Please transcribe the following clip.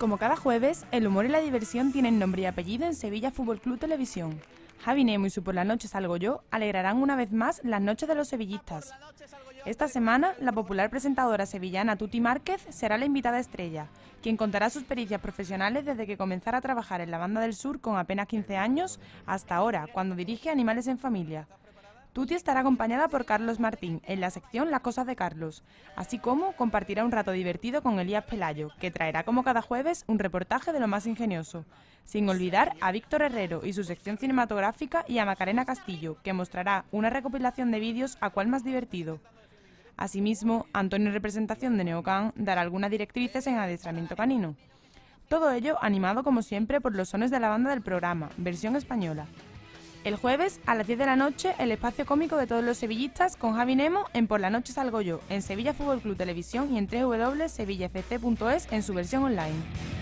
Como cada jueves, el humor y la diversión tienen nombre y apellido en Sevilla Fútbol Club Televisión. Javi Nemo y su Por la Noche Salgo Yo alegrarán una vez más las noches de los sevillistas. Esta semana, la popular presentadora sevillana Tuti Márquez será la invitada estrella, quien contará sus pericias profesionales desde que comenzara a trabajar en la Banda del Sur con apenas 15 años hasta ahora, cuando dirige Animales en Familia. Tuti estará acompañada por Carlos Martín en la sección Las cosas de Carlos, así como compartirá un rato divertido con Elías Pelayo, que traerá como cada jueves un reportaje de lo más ingenioso, sin olvidar a Víctor Herrero y su sección cinematográfica y a Macarena Castillo, que mostrará una recopilación de vídeos a cuál más divertido. Asimismo, Antonio en representación de Neocan dará algunas directrices en adiestramiento canino. Todo ello animado como siempre por los sones de la banda del programa, versión española. El jueves, a las 10 de la noche, el espacio cómico de todos los sevillistas con Javi Nemo en Por la Noche Salgo Yo, en Sevilla Fútbol Club Televisión y en www.sevillafc.es en su versión online.